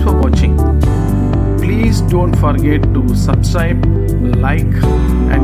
Thanks for watching. Please don't forget to subscribe, like and